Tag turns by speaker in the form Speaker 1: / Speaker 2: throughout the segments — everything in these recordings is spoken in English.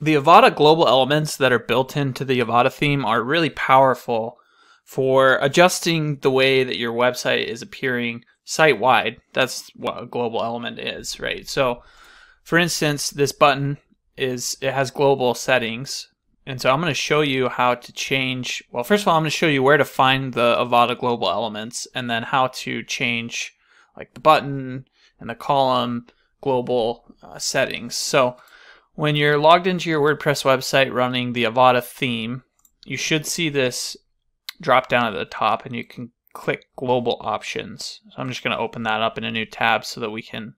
Speaker 1: The Avada global elements that are built into the Avada theme are really powerful for adjusting the way that your website is appearing site wide. That's what a global element is, right? So, for instance, this button is it has global settings. And so I'm going to show you how to change. Well, first of all, I'm going to show you where to find the Avada global elements and then how to change like the button and the column global uh, settings. So when you're logged into your WordPress website running the Avada theme, you should see this drop down at the top and you can click global options. So I'm just going to open that up in a new tab so that we can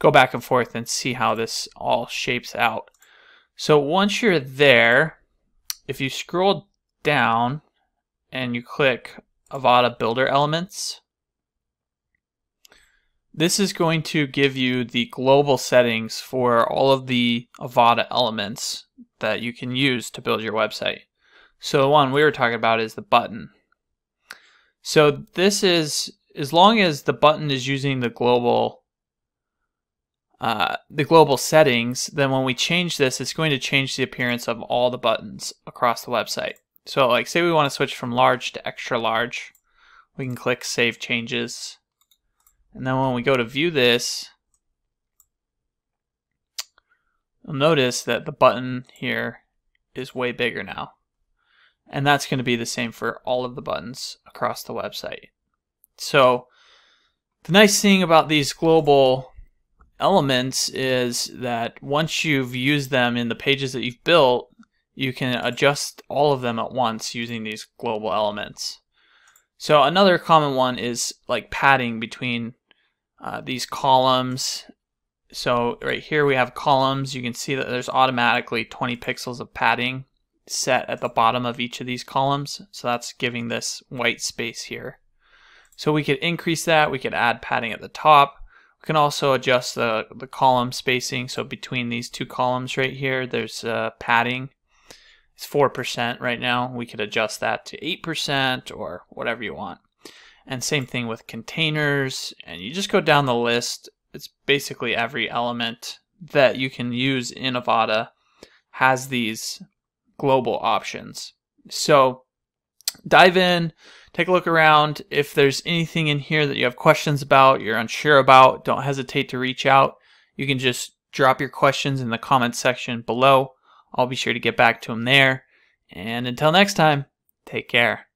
Speaker 1: go back and forth and see how this all shapes out. So once you're there, if you scroll down and you click Avada Builder Elements, this is going to give you the global settings for all of the Avada elements that you can use to build your website. So the one we were talking about is the button. So this is, as long as the button is using the global uh, the global settings, then when we change this, it's going to change the appearance of all the buttons across the website. So like say we want to switch from large to extra large, we can click Save Changes and then when we go to view this, you'll notice that the button here is way bigger now. And that's going to be the same for all of the buttons across the website. So the nice thing about these global elements is that once you've used them in the pages that you've built, you can adjust all of them at once using these global elements. So another common one is like padding between uh, these columns. So right here we have columns. You can see that there's automatically 20 pixels of padding set at the bottom of each of these columns. So that's giving this white space here. So we could increase that. We could add padding at the top. We can also adjust the, the column spacing. So between these two columns right here, there's uh, padding. It's 4% right now. We could adjust that to 8% or whatever you want. And same thing with containers. And you just go down the list. It's basically every element that you can use in Avada has these global options. So dive in, take a look around. If there's anything in here that you have questions about, you're unsure about, don't hesitate to reach out. You can just drop your questions in the comments section below. I'll be sure to get back to them there. And until next time, take care.